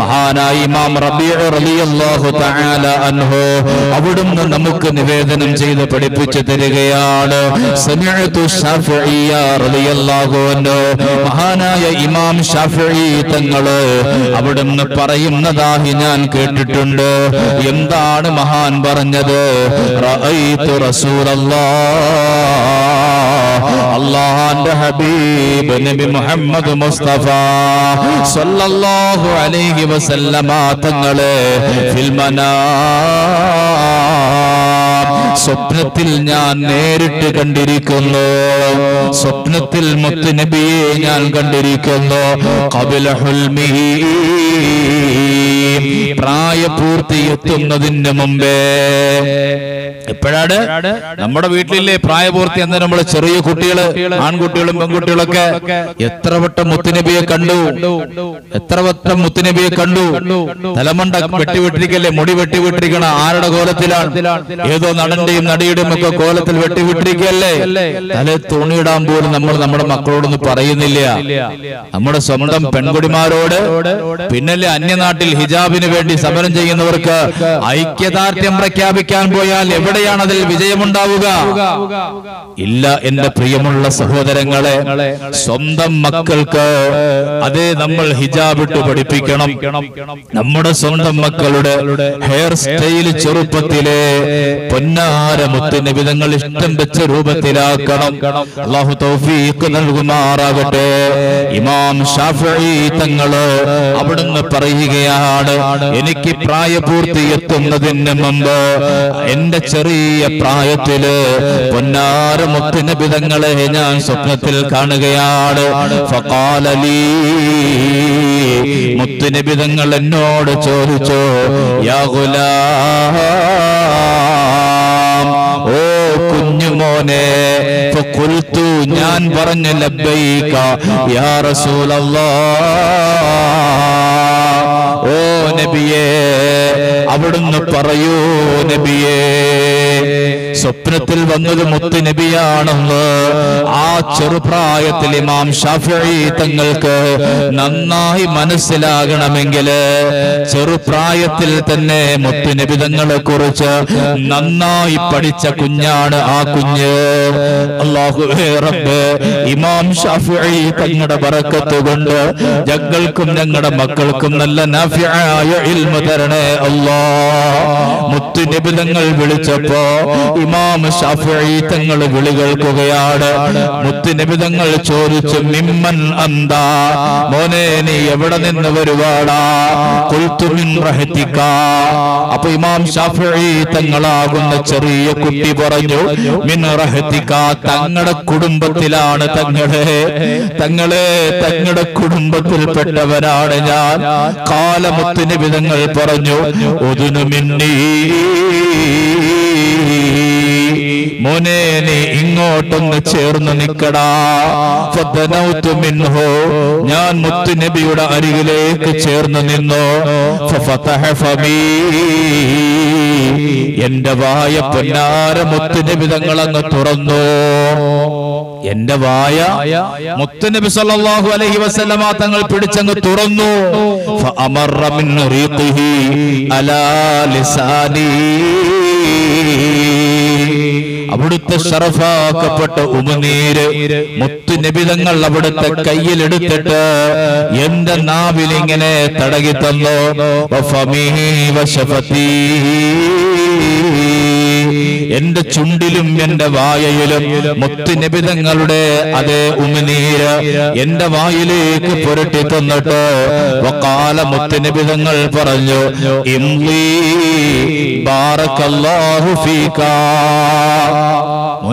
മഹാനായ ഇമാം റളിയല്ലാഹു തആല അൻഹു അവിടുന്ന് നമുക്ക് നിവേദനം ചെയ്ത് പഠിപ്പിച്ചു തരികയാണ്. സമിഅതു റളിയല്ലാഹു അൻഹു മഹാനായ ഇമാം ഷാഫിഈ തങ്ങൾ അവിടുന്ന് പറയുന്നതായി ഞാൻ കേട്ടിട്ടുണ്ട്. എന്താണ് മഹാൻ പറഞ്ഞത്? റഅയ്തു റസൂലല്ലാഹ് ഹബീബ് നബി മുഹമ്മദ് മുസ്തഫ സല്ലല്ലാഹു അലൈഹി വസല്ലമ തങ്ങളെ ഫിൽമനാ സ്വപ്നത്തിൽ ഞാൻ നേരിട്ട് കണ്ടിരിക്കുന്നു. സ്വപ്നത്തിൽ മുത്ത് നബിയെ ഞാൻ കണ്ടിരിക്കുന്നു. കപില പ്രായപൂർത്തി എത്തുന്നതിന് മുമ്പേ. എപ്പോഴാണ് നമ്മുടെ വീട്ടിലില്ലേ പ്രായപൂർത്തി എന്ന നമ്മൾ ചെറിയ കുട്ടികൾ ആൺകുട്ടികളും പെൺകുട്ടികളൊക്കെ എത്ര വട്ടം മുത്തുനബിയെ കണ്ടു? എത്ര വട്ടം മുത്തുനബിയെ കണ്ടു? തലമണ്ട വെട്ടിവിട്ടിരിക്കല്ലേ മുടി വെട്ടിവിട്ടിരിക്കണ ആരുടെ കോലത്തിലാണ്? ഏതോ നടന്റെയും നടിയുടെയും ഒക്കെ കോലത്തിൽ വെട്ടിവിട്ടിരിക്കല്ലേ തല തുണിയിടാൻ പോലും നമ്മൾ നമ്മുടെ മക്കളോടൊന്നും പറയുന്നില്ല. നമ്മുടെ സ്വന്തം പെൺകുടിമാരോട് പിന്നല്ലേ അന്യനാട്ടിൽ ഹിജാബിന് വേണ്ടി സമരം ചെയ്യുന്നവർക്ക് ഐക്യദാർഢ്യം പ്രഖ്യാപിക്കാൻ പോയാൽ എവിടെയാണ് അതിൽ വിജയമുണ്ടാവുക? ഇല്ല എന്റെ പ്രിയമുള്ള സഹോദരങ്ങളെ സ്വന്തം മക്കൾക്ക് അതേ നമ്മൾ ഹിജാബ് ഇട്ട് പഠിപ്പിക്കണം. നമ്മുടെ സ്വന്തം മക്കളുടെ ഹെയർ സ്റ്റൈൽ ചെറുപ്പത്തിലെ പൊന്നാര വിധങ്ങൾ ഇഷ്ടം വെച്ച രൂപത്തിലാക്കണം. അള്ളാഹു തൗഫീഖ് നൽകുമാറാകട്ടെ. ഇമാം ഷാഫി തങ്ങൾ അവിടുന്ന് പറയുകയാണ് എനിക്ക് പ്രായപൂർത്തി എത്തുന്നതിന് മുമ്പ് എന്റെ ചെറിയ പ്രായത്തിൽ പൊന്നാര മുത്തുനിബിതങ്ങളെ ഞാൻ സ്വപ്നത്തിൽ കാണുകയാണ്. മുത്തിന് മുത്തുനിബിതങ്ങൾ എന്നോട് ചോദിച്ചു യാ ഗുലാം ഓ കുഞ്ഞുമോനെ ഫഖുൽതു ഞാൻ പറഞ്ഞ ലബ്ബൈക യാ റസൂലല്ലാഹ് ഓ നബിയേ അവിടുന്ന് പറയൂ നബിയേ. സ്വപ്നത്തിൽ വന്നത് മുത്ത് നബിയാണെന്ന് ആ ചെറുപ്രായത്തിൽ ഇമാം ഷാഫി തങ്ങൾക്ക് നന്നായി മനസ്സിലാകണമെങ്കിൽ ചെറുപ്രായത്തിൽ തന്നെ മുത്ത് നബിതങ്ങളെ കുറിച്ച് നന്നായി പഠിച്ച കുഞ്ഞാണ് ആ കുഞ്ഞ്. അള്ളാഹുറബ് ഇമാം ഷാഫി തങ്ങളുടെ ബറക്കത്ത് കൊണ്ട് ഞങ്ങൾക്കും ഞങ്ങളുടെ മക്കൾക്കും നല്ല നാഫിയായ ഇൽമ തരണേ അല്ലാ. മുത്തു നിബിതങ്ങൾ വിളിച്ചപ്പോ ഇമാം ഷാഫി തങ്ങൾ വിളി കേൾക്കുകയാണ് മുത്തു നിബിതങ്ങൾ ചോദിച്ചു മിമ്മൻ അന്താ? മോനെ നീ എവിടെ നിന്ന് വരുവാടാ? കുൽത്തു മിൻ റഹ്തിക. അപ്പൊ ഇമാം ഷാഫി തങ്ങളാകുന്ന ചെറിയ കുട്ടി പറഞ്ഞു മിൻ റഹത്തിക്ക തങ്ങളുടെ കുടുംബത്തിലാണ് തങ്ങളെ. തങ്ങളെ തങ്ങളുടെ കുടുംബത്തിൽപ്പെട്ടവരാണ് ഞാൻ. കാലമുത്തിന് വിധങ്ങൾ പറഞ്ഞു മോനേനെ മിന്നീ. മോനെ നീ ഇങ്ങോട്ടൊന്ന് ചേർന്ന് നിക്കടാ. ഞാൻ മുത്തു നബിയുടെ അരികിലേക്ക് ചേർന്ന് നിന്നു. എന്റെ വായ പൊന്നാര മുത്തു നബി തുറന്നോ തുറന്നു. എന്റെ വായ മുത്തുനബി സല്ലല്ലാഹു അലൈഹി വസല്ലമ തങ്ങൾ പിടിച്ചങ്ങ് തുറന്നു. ഫഅമറ മിൻ റീഖിഹി അലാ ലിസാനി. അവിടുത്തെ ഷറഫാക്കപ്പെട്ട ഉമനീര് മുത്തുനബിതങ്ങൾ അവിടുത്തെ കയ്യിലെടുത്തിട്ട് എന്റെ നാവിൽ ഇങ്ങനെ തടകി തന്നു. എന്റെ ചുണ്ടിലും എന്റെ വായയിലും മുത്തുനിബിതങ്ങളുടെ അതേ ഉമിനീര് എന്റെ വായിലേക്ക് പുരട്ടി തന്നിട്ട് വക്കാല മുത്തുനിബിതങ്ങൾ പറഞ്ഞു ഇംലീ ബാറക്കല്ലാഹു ഫീകാ. മോനെ